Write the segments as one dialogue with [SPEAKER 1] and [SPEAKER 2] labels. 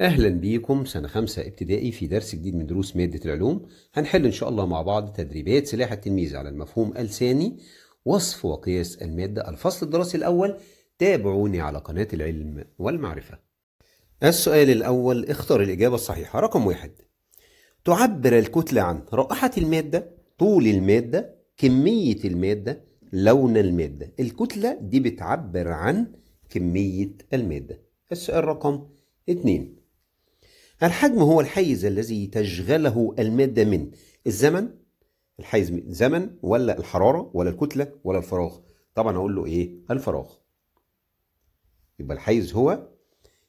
[SPEAKER 1] أهلا بيكم سنة خمسة ابتدائي في درس جديد من دروس مادة العلوم. هنحل إن شاء الله مع بعض تدريبات سلاح التلميذ على المفهوم الثاني وصف وقياس المادة الفصل الدراسي الأول. تابعوني على قناة العلم والمعرفة. السؤال الأول اختر الإجابة الصحيحة. رقم واحد. تعبر الكتلة عن رائحة المادة طول المادة كمية المادة لون المادة. الكتلة دي بتعبر عن كمية المادة. السؤال رقم اتنين. الحجم هو الحيز الذي تشغله المادة من الزمن الحيز من الزمن ولا الحرارة ولا الكتلة ولا الفراغ. طبعا أقول له إيه؟ الفراغ. يبقى الحيز هو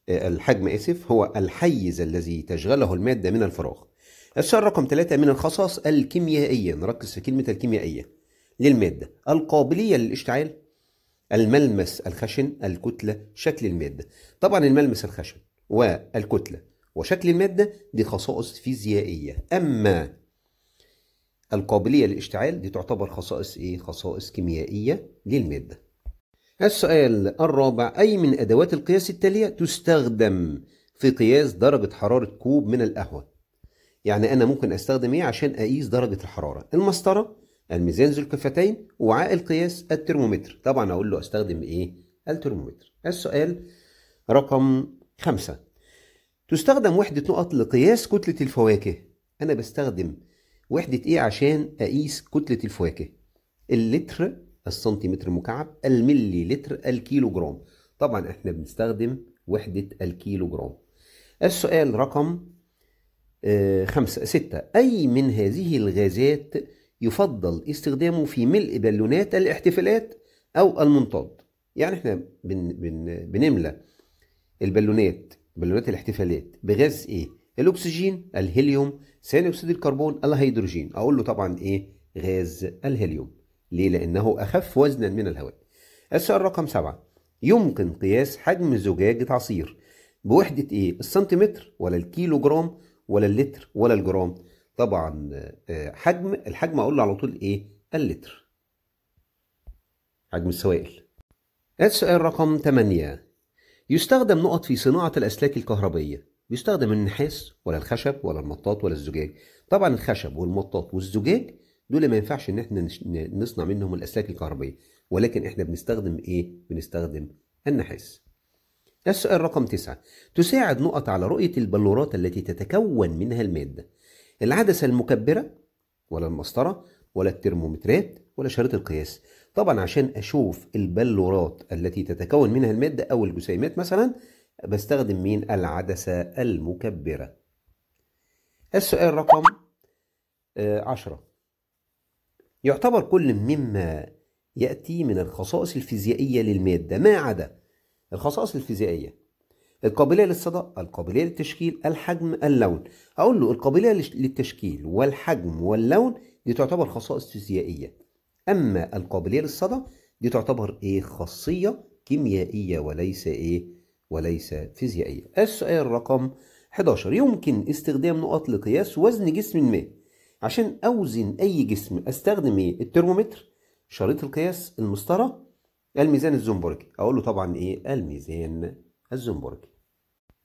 [SPEAKER 1] الحجم آسف هو الحيز الذي تشغله المادة من الفراغ. السؤال رقم ثلاثة من الخصائص الكيميائية. نركز في كلمة الكيميائية. للمادة. القابلية للاشتعال. الملمس الخشن. الكتلة. شكل المادة. طبعا الملمس الخشن والكتلة. وشكل المادة دي خصائص فيزيائية. أما القابلية للاشتعال دي تعتبر خصائص إيه؟ خصائص كيميائية للمادة. السؤال الرابع أي من أدوات القياس التالية تستخدم في قياس درجة حرارة كوب من القهوة؟ يعني أنا ممكن أستخدم إيه عشان أقيس درجة الحرارة؟ المسطرة الميزان ذو الكفتين وعاء القياس الترمومتر. طبعا أقول له أستخدم إيه؟ الترمومتر. السؤال رقم خمسة تستخدم وحدة نقط لقياس كتلة الفواكه. أنا بستخدم وحدة إيه عشان أقيس كتلة الفواكه؟ اللتر السنتيمتر مكعب الملي لتر الكيلو جرام طبعا إحنا بنستخدم وحدة الكيلو جرام السؤال رقم آه خمسة ستة. أي من هذه الغازات يفضل استخدامه في ملء بالونات الاحتفالات أو المنطاد؟ يعني إحنا بن بن بنملى البالونات بالونات الاحتفالات. بغاز إيه؟ الأكسجين الهيليوم ثاني أكسيد الكربون الهيدروجين. أقول له طبعا إيه؟ غاز الهيليوم. ليه؟ لأنه أخف وزنا من الهواء. السؤال رقم سبعة. يمكن قياس حجم زجاجة عصير بوحدة إيه؟ السنتيمتر ولا الكيلو جرام ولا اللتر ولا الجرام؟ طبعا حجم الحجم أقول له على طول إيه؟ اللتر. حجم السوائل. السؤال رقم 8 يستخدم نقط في صناعة الأسلاك الكهربية يستخدم النحاس ولا الخشب ولا المطاط ولا الزجاج. طبعا الخشب والمطاط والزجاج دول ما ينفعش إن إحنا نصنع منهم الأسلاك الكهربية ولكن إحنا بنستخدم إيه؟ بنستخدم النحاس. السؤال رقم تسعة. تساعد نقط على رؤية البلورات التي تتكون منها المادة. العدسة المكبرة ولا المسطرة ولا الترمومترات ولا شريط القياس. طبعا عشان أشوف البلورات التي تتكون منها المادة أو الجسيمات مثلا بستخدم مين؟ العدسة المكبرة. السؤال رقم عشرة. يعتبر كل مما يأتي من الخصائص الفيزيائية للمادة. ما عدا الخصائص الفيزيائية؟ القابلية للصدى القابلية للتشكيل الحجم اللون. أقول له القابلية للتشكيل والحجم واللون دي تعتبر خصائص فيزيائية. أما القابلية للصدى دي تعتبر إيه؟ خاصية كيميائية وليس إيه؟ وليس فيزيائية. السؤال رقم 11 يمكن استخدام نقط لقياس وزن جسم ما. عشان أوزن أي جسم أستخدم إيه؟ الترمومتر شريط القياس المسطرة الميزان الزنبرجي أقول له طبعا إيه؟ الميزان الزنبرجي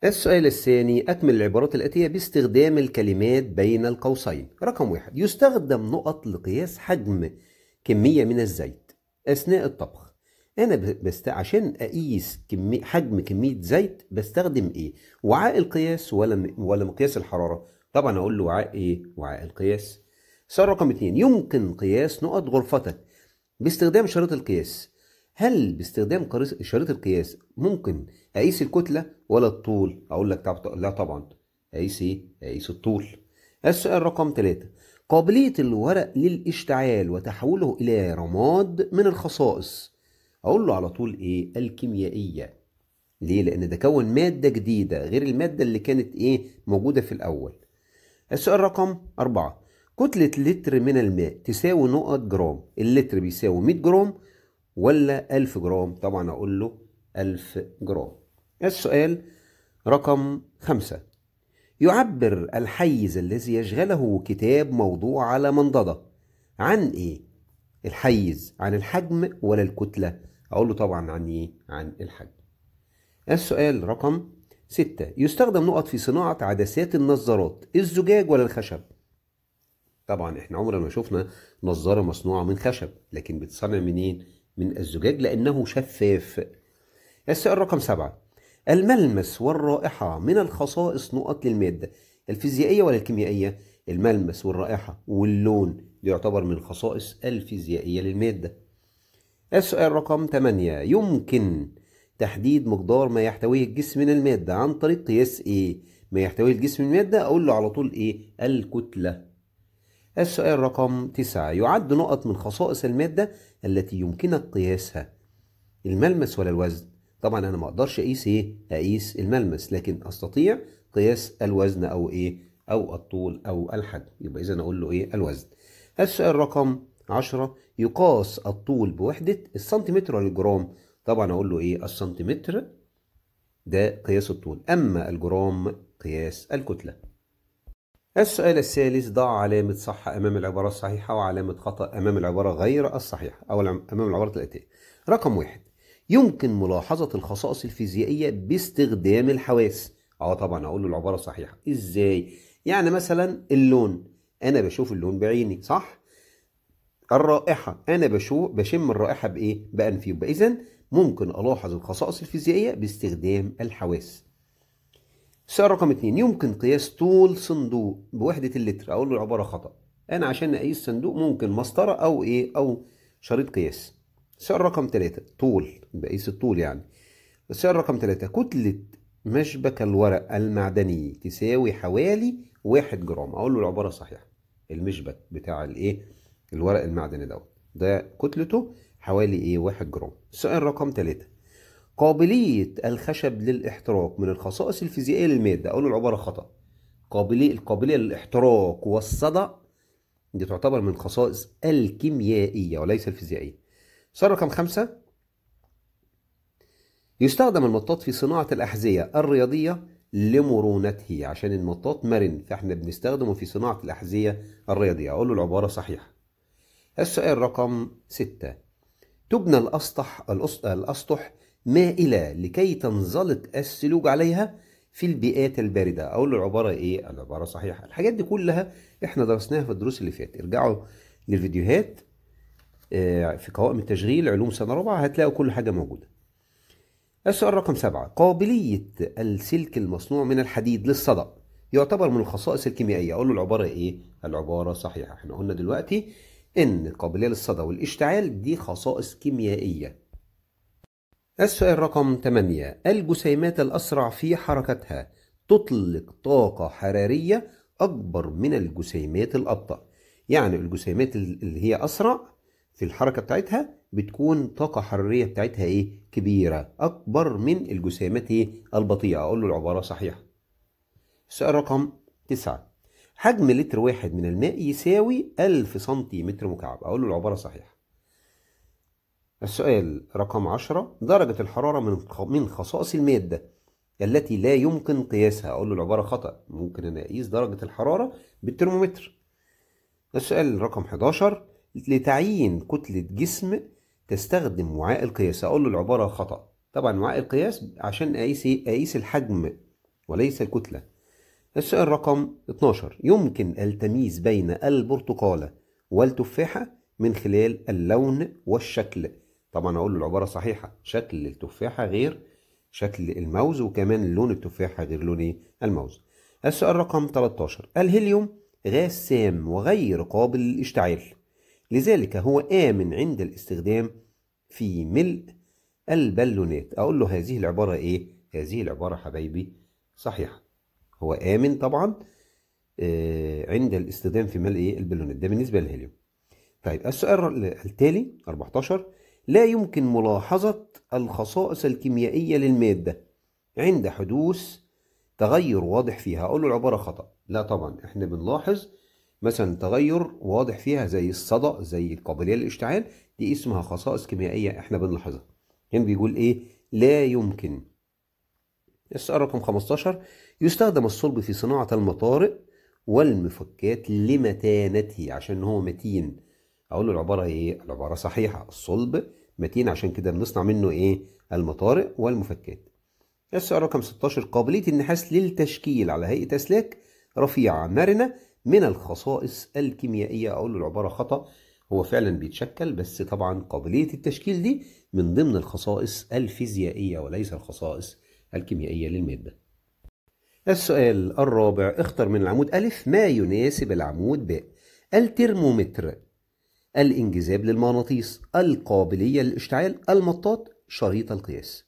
[SPEAKER 1] السؤال الثاني أكمل العبارات الآتية باستخدام الكلمات بين القوسين. رقم واحد يستخدم نقط لقياس حجم كمية من الزيت أثناء الطبخ أنا بست عشان أقيس كمي... حجم كمية زيت بستخدم إيه؟ وعاء القياس ولا ولا مقياس الحرارة؟ طبعا أقول له وعاء إيه؟ وعاء القياس. سؤال رقم اتنين يمكن قياس نقط غرفتك باستخدام شريط القياس. هل باستخدام شريط القياس ممكن أقيس الكتلة ولا الطول؟ أقول لك لا طبعا أقيس إيه؟ أقيس الطول. السؤال رقم ثلاثة قابلية الورق للاشتعال وتحوله إلى رماد من الخصائص. أقول له على طول إيه؟ الكيميائية. ليه؟ لأن ده كون مادة جديدة غير المادة اللي كانت إيه؟ موجودة في الأول. السؤال رقم أربعة. كتلة لتر من الماء تساوي نقط جرام؟ اللتر بيساوي 100 جرام ولا 1000 جرام؟ طبعا أقول له 1000 جرام. السؤال رقم خمسة. يعبر الحيز الذي يشغله كتاب موضوع على منضدة. عن إيه؟ الحيز عن الحجم ولا الكتلة؟ أقول له طبعا عن إيه؟ عن الحجم. السؤال رقم ستة. يستخدم نقط في صناعة عدسات النظارات الزجاج ولا الخشب؟ طبعا إحنا عمرنا ما شفنا نظارة مصنوعة من خشب لكن بتصنع منين؟ من الزجاج لأنه شفاف. السؤال رقم سبعة. الملمس والرائحة من الخصائص نقط للمادة الفيزيائية ولا الكيميائية الملمس والرائحة واللون يعتبر من الخصائص الفيزيائية للمادة. السؤال رقم 8 يمكن تحديد مقدار ما يحتويه الجسم من المادة عن طريق قياس إيه ما يحتويه الجسم من المادة أقول له على طول إيه الكتلة. السؤال رقم 9 يعد نقط من خصائص المادة التي يمكنك قياسها الملمس ولا الوزن؟ طبعا أنا ما أقدرش أقيس إيه؟ أقيس الملمس لكن أستطيع قياس الوزن أو إيه؟ أو الطول أو الحجم. يبقى إذا أقول له إيه؟ الوزن. السؤال رقم 10 يقاس الطول بوحدة السنتيمتر ولا الجرام؟ طبعا أقول له إيه؟ السنتيمتر ده قياس الطول. أما الجرام قياس الكتلة. السؤال الثالث ضع علامة صح أمام العبارة الصحيحة وعلامة خطأ أمام العبارة غير الصحيحة أو أمام العبارة الآتية رقم واحد. يمكن ملاحظة الخصائص الفيزيائية باستخدام الحواس. آه طبعا أقول له العبارة صحيحة. إزاي؟ يعني مثلا اللون. أنا بشوف اللون بعيني صح؟ الرائحة. أنا بشوف بشم الرائحة بإيه؟ بانفي يبقى اذا ممكن ألاحظ الخصائص الفيزيائية باستخدام الحواس. السؤال رقم اتنين. يمكن قياس طول صندوق بوحدة اللتر. أقول له العبارة خطأ. أنا عشان أقيس صندوق ممكن مسطرة أو إيه؟ أو شريط قياس. السؤال رقم ثلاثة طول. بقيس الطول يعني. السؤال رقم ثلاثة كتلة مشبك الورق المعدني تساوي حوالي واحد جرام. أقول له العبارة صحيحة. المشبك بتاع الإيه؟ الورق المعدني دوت. ده كتلته حوالي إيه؟ واحد جرام. السؤال رقم ثلاثة قابلية الخشب للإحتراق من الخصائص الفيزيائية للمادة. أقول له العبارة خطأ. قابلية القابلية للإحتراق والصدأ دي تعتبر من الخصائص الكيميائية وليس الفيزيائية. سؤال رقم خمسة. يستخدم المطاط في صناعة الأحذية الرياضية لمرونته عشان المطاط مرن فإحنا بنستخدمه في صناعة الأحذية الرياضية. أقول له العبارة صحيحة. السؤال رقم ستة. تبنى الأسطح الأسطح مائلة لكي تنزلق السلوج عليها في البيئات الباردة. أقول له العبارة إيه؟ العبارة صحيحة. الحاجات دي كلها إحنا درسناها في الدروس اللي فاتت. ارجعوا للفيديوهات في قوائم التشغيل علوم سنة رابعة هتلاقوا كل حاجة موجودة. السؤال رقم سبعة. قابلية السلك المصنوع من الحديد للصدأ. يعتبر من الخصائص الكيميائية. أقول له العبارة إيه؟ العبارة صحيحة. إحنا قلنا دلوقتي إن القابلية للصدى والإشتعال دي خصائص كيميائية. السؤال رقم 8 الجسيمات الأسرع في حركتها تطلق طاقة حرارية أكبر من الجسيمات الأبطأ. يعني الجسيمات اللي هي أسرع في الحركة بتاعتها بتكون طاقة حرارية بتاعتها إيه؟ كبيرة أكبر من الجسيمات إيه؟ البطيئة. أقول له العبارة صحيحة. السؤال رقم تسعة. حجم لتر واحد من الماء يساوي ألف سنتيمتر مكعب. أقول له العبارة صحيحة. السؤال رقم عشرة. درجة الحرارة من من خصائص المادة التي لا يمكن قياسها. أقول له العبارة خطأ. ممكن أنا أقيس درجة الحرارة بالترمومتر. السؤال رقم 11 لتعيين كتلة جسم تستخدم وعاء القياس. أقول له العبارة خطأ. طبعا وعاء القياس عشان أقيس أقيس الحجم وليس الكتلة. السؤال رقم 12 يمكن التمييز بين البرتقالة والتفاحة من خلال اللون والشكل. طبعا أقول له العبارة صحيحة. شكل التفاحة غير شكل الموز وكمان لون التفاحة غير لون الموز. السؤال رقم 13 الهيليوم غاز سام وغير قابل للاشتعال. لذلك هو آمن عند الاستخدام في ملء البالونات أقول له هذه العبارة إيه؟ هذه العبارة حبايبي صحيحة. هو آمن طبعا عند الاستخدام في ملء إيه؟ البالونات ده بالنسبة للهيليوم. طيب السؤال التالي 14 لا يمكن ملاحظة الخصائص الكيميائية للمادة عند حدوث تغير واضح فيها. أقول له العبارة خطأ. لا طبعا إحنا بنلاحظ مثلا تغير واضح فيها زي الصدى زي القابلية للاشتعال دي اسمها خصائص كيميائية إحنا بنلاحظها. هنا بيقول إيه؟ لا يمكن. السؤال رقم 15 يستخدم الصلب في صناعة المطارق والمفكات لمتانته عشان هو متين. أقول له العبارة إيه؟ العبارة صحيحة. الصلب متين عشان كده بنصنع منه إيه؟ المطارق والمفكات. السؤال رقم 16 قابلية النحاس للتشكيل على هيئة أسلاك رفيعة مرنة من الخصائص الكيميائية. أقول له العبارة خطأ هو فعلا بيتشكل بس طبعا قابلية التشكيل دي من ضمن الخصائص الفيزيائية وليس الخصائص الكيميائية للمادة. السؤال الرابع اختر من العمود ألف ما يناسب العمود باء الترمومتر الانجذاب للمغناطيس القابلية للاشتعال المطاط شريط القياس.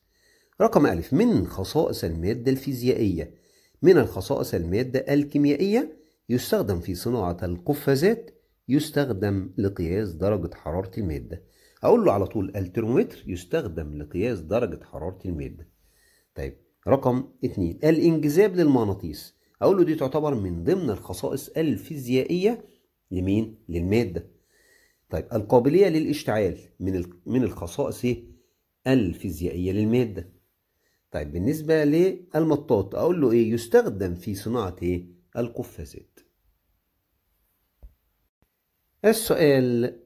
[SPEAKER 1] رقم ألف من خصائص المادة الفيزيائية؟ من الخصائص المادة الكيميائية يستخدم في صناعة القفازات يستخدم لقياس درجة حرارة المادة. أقول له على طول الترمومتر يستخدم لقياس درجة حرارة المادة. طيب رقم اتنين الانجذاب للمغناطيس. أقول له دي تعتبر من ضمن الخصائص الفيزيائية لمين؟ للمادة. طيب القابلية للاشتعال من من الخصائص الفيزيائية للمادة. طيب بالنسبة للمطاط أقول له إيه؟ يستخدم في صناعة إيه؟ القفازات. السؤال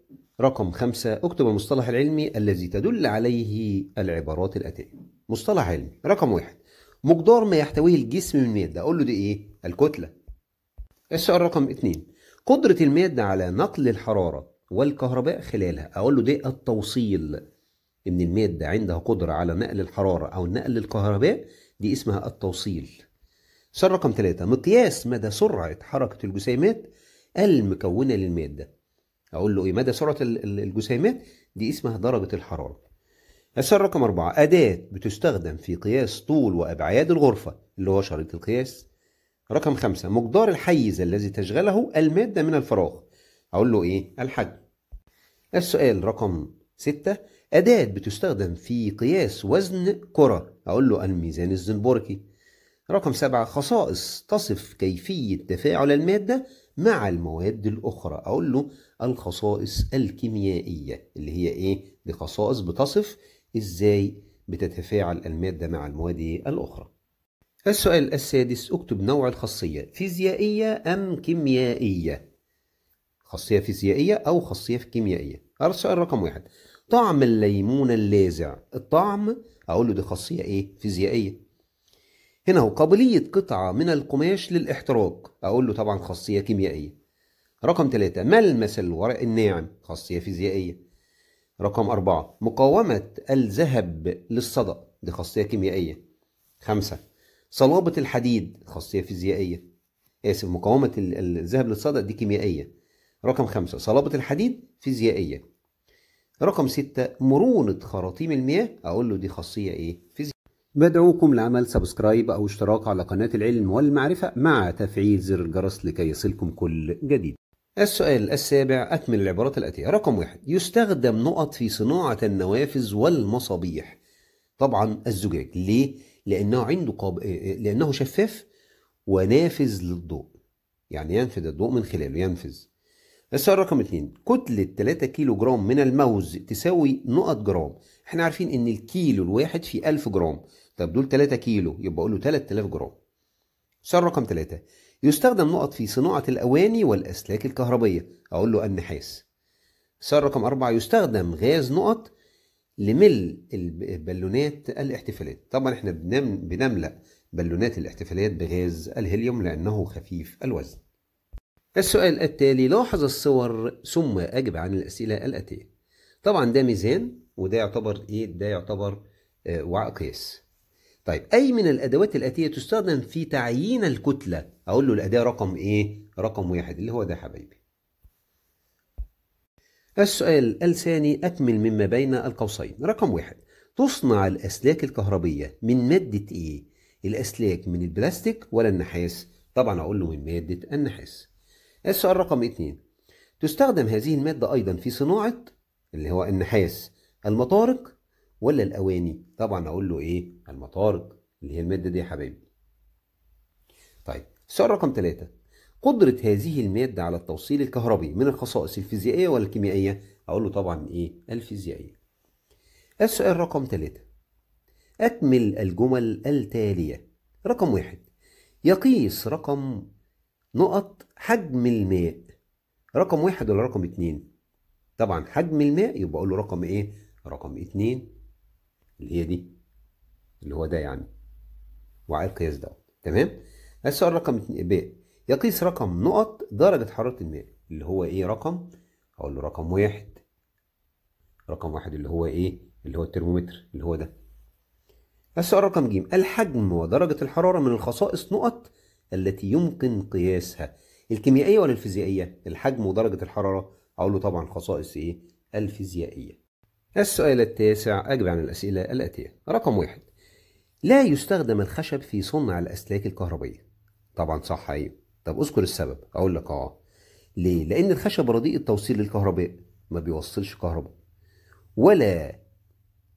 [SPEAKER 1] رقم خمسة اكتب المصطلح العلمي الذي تدل عليه العبارات الآتية. مصطلح علمي رقم واحد. مقدار ما يحتويه الجسم من مادة. أقول له دي إيه؟ الكتلة. السؤال رقم اتنين. قدرة المادة على نقل الحرارة والكهرباء خلالها. أقول له دي التوصيل إن المادة عندها قدرة على نقل الحرارة أو نقل الكهرباء. دي اسمها التوصيل. سؤال رقم ثلاثة مقياس مدى سرعة حركة الجسيمات المكونة للمادة. أقول له إيه؟ مدى سرعة الجسيمات؟ دي اسمها درجة الحرارة. السؤال رقم أربعة أداة بتستخدم في قياس طول وأبعاد الغرفة اللي هو شريط القياس؟ رقم خمسة مقدار الحيز الذي تشغله المادة من الفراغ. أقول له إيه؟ الحجم. السؤال رقم ستة أداة بتستخدم في قياس وزن كرة؟ أقول له الميزان الزنبركي رقم سبعة خصائص تصف كيفية تفاعل المادة مع المواد الأخرى. أقول له الخصائص الكيميائية اللي هي إيه؟ دي خصائص بتصف إزاي بتتفاعل المادة مع المواد الأخرى. السؤال السادس أكتب نوع الخاصية. فيزيائية أم كيميائية؟ خاصية فيزيائية أو خاصية كيميائية؟ السؤال رقم واحد. طعم الليمون اللاذع. الطعم أقول له دي خاصية إيه؟ فيزيائية. هنا هو قابلية قطعة من القماش للإحتراق. أقول له طبعا خاصية كيميائية. رقم ثلاثة ملمس الورق الناعم؟ خاصية فيزيائية. رقم أربعة مقاومة الذهب للصدأ؟ دي خاصية كيميائية. خمسة صلابة الحديد؟ خاصية فيزيائية. آسف مقاومة الذهب للصدأ؟ دي كيميائية. رقم خمسة صلابة الحديد؟ فيزيائية. رقم ستة مرونة خراطيم المياه؟ أقول له دي خاصية إيه؟ فيزيائية. بدعوكم لعمل سبسكرايب أو اشتراك على قناة العلم والمعرفة مع تفعيل زر الجرس لكي يصلكم كل جديد. السؤال السابع أكمل العبارات الآتية رقم واحد. يستخدم نقط في صناعة النوافذ والمصابيح. طبعا الزجاج. ليه؟ لأنه عنده قاب... لأنه شفاف ونافذ للضوء. يعني ينفذ الضوء من خلاله ينفذ. السؤال رقم اتنين كتلة 3 كيلو جرام من الموز تساوي نقط جرام. إحنا عارفين إن الكيلو الواحد فيه 1000 جرام. طب دول 3 كيلو يبقى أقول له 3000 جرام. السؤال رقم 3 يستخدم نقط في صناعة الأواني والأسلاك الكهربية. أقول له النحاس. السؤال رقم 4 يستخدم غاز نقط لملء بالونات الاحتفالات. طبعا إحنا بنملأ بالونات الاحتفالات بغاز الهيليوم لأنه خفيف الوزن. السؤال التالي لاحظ الصور ثم أجب عن الأسئلة الآتية. طبعا ده ميزان وده يعتبر إيه؟ ده يعتبر آه وعاء قياس. طيب أي من الأدوات الآتية تستخدم في تعيين الكتلة؟ أقول له الأداة رقم إيه رقم واحد اللي هو ده حبايبي. السؤال الثاني أكمل مما بين القوسين. رقم واحد تصنع الأسلاك الكهربية من مادة إيه الأسلاك من البلاستيك ولا النحاس؟ طبعا أقول له من مادة النحاس. السؤال رقم اتنين تستخدم هذه المادة أيضا في صناعة اللي هو النحاس المطارق ولا الأواني؟ طبعا أقول له إيه؟ المطارق اللي هي المادة دي يا حبايبي. طيب السؤال رقم ثلاثة قدرة هذه المادة على التوصيل الكهربي من الخصائص الفيزيائية ولا الكيميائية؟ أقول له طبعا إيه؟ الفيزيائية. السؤال رقم ثلاثة أكمل الجمل التالية. رقم واحد. يقيس رقم نقط حجم الماء. رقم واحد ولا رقم اتنين؟ طبعا حجم الماء يبقى أقول له رقم إيه؟ رقم اتنين. اللي هي دي اللي هو ده يعني. وعاء القياس دوت تمام؟ السؤال رقم ب يقيس رقم نقط درجة حرارة الماء اللي هو إيه رقم؟ أقول له رقم واحد. رقم واحد اللي هو إيه؟ اللي هو الترمومتر اللي هو ده. السؤال رقم ج الحجم ودرجة الحرارة من الخصائص نقط التي يمكن قياسها الكيميائية ولا الفيزيائية الحجم ودرجة الحرارة أقول له طبعا خصائص إيه؟ الفيزيائية. السؤال التاسع أجب عن الأسئلة الآتية. رقم واحد. لا يستخدم الخشب في صنع الأسلاك الكهربية طبعا صح أيوه طب أذكر السبب. أقول لك آه. ليه؟ لأن الخشب رديء التوصيل للكهرباء. ما بيوصلش كهرباء. ولا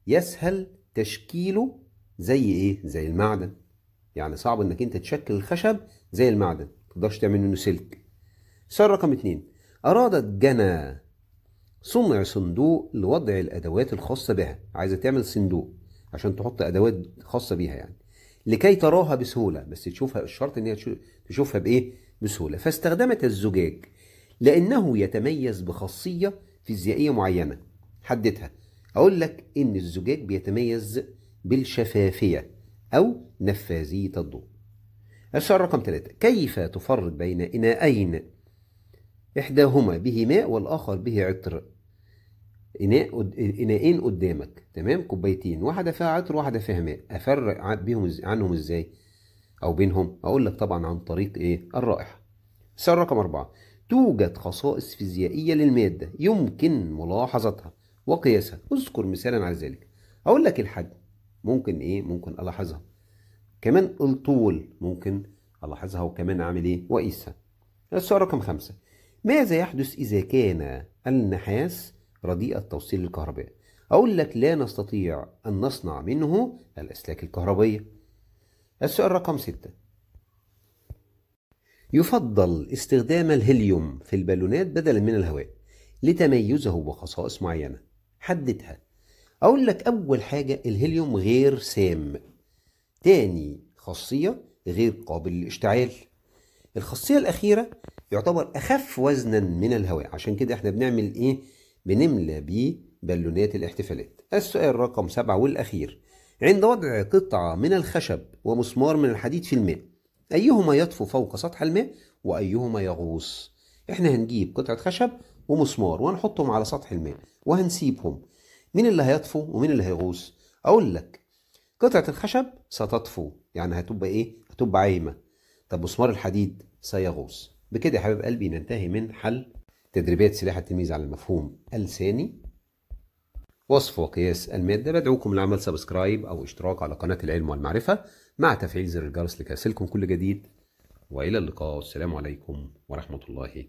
[SPEAKER 1] يسهل تشكيله زي إيه؟ زي المعدن. يعني صعب إنك أنت تشكل الخشب زي المعدن. ما تقدرش تعمل منه سلك. سؤال رقم اتنين. أرادت جنى صنع صندوق لوضع الأدوات الخاصة بها. عايزة تعمل صندوق عشان تحط أدوات خاصة بيها يعني. لكي تراها بسهولة بس تشوفها الشرط إن هي تشوفها بإيه؟ بسهولة. فاستخدمت الزجاج لأنه يتميز بخاصية فيزيائية معينة. حددها. أقول لك إن الزجاج بيتميز بالشفافية أو نفاذية الضوء. السؤال رقم ثلاثة كيف تفرق بين إناءين إحداهما به ماء والآخر به عطر. إناء إناءين قدامك. تمام؟ كوبايتين. واحدة فيها عطر وواحدة فيها ماء. أفرق بيهم عنهم إزاي؟ أو بينهم؟ أقول لك طبعا عن طريق إيه؟ الرائحة. السؤال رقم أربعة. توجد خصائص فيزيائية للمادة يمكن ملاحظتها وقياسها. اذكر مثالا على ذلك. أقول لك الحجم. ممكن إيه؟ ممكن ألاحظها. كمان الطول ممكن ألاحظها وكمان أعمل إيه؟ وأقيسها. السؤال رقم خمسة. ماذا يحدث إذا كان النحاس رديء التوصيل الكهربائي أقول لك لا نستطيع أن نصنع منه الأسلاك الكهربية السؤال رقم ستة. يفضل استخدام الهيليوم في البالونات بدلا من الهواء لتميزه بخصائص معينة. حددها. أقول لك أول حاجة الهيليوم غير سام. تاني خاصية غير قابل للاشتعال. الخاصية الأخيرة يعتبر أخف وزنا من الهواء. عشان كده إحنا بنعمل إيه؟ بنملى بيه بالونات الاحتفالات. السؤال رقم سبعة والأخير. عند وضع قطعة من الخشب ومسمار من الحديد في الماء أيهما يطفو فوق سطح الماء وأيهما يغوص؟ إحنا هنجيب قطعة خشب ومسمار وهنحطهم على سطح الماء وهنسيبهم. مين اللي هيطفو ومين اللي هيغوص؟ أقول لك قطعة الخشب ستطفو يعني هتبقى إيه؟ هتبقى عايمة. طب مسمار الحديد سيغوص. بكده يا حبيب قلبي ننتهي من حل تدريبات سلاح التلميذ على المفهوم الثاني. وصف وقياس المادة. بدعوكم لعمل سبسكرايب أو اشتراك على قناة العلم والمعرفة مع تفعيل زر الجرس لكاسلكم كل جديد. وإلى اللقاء. والسلام عليكم ورحمة الله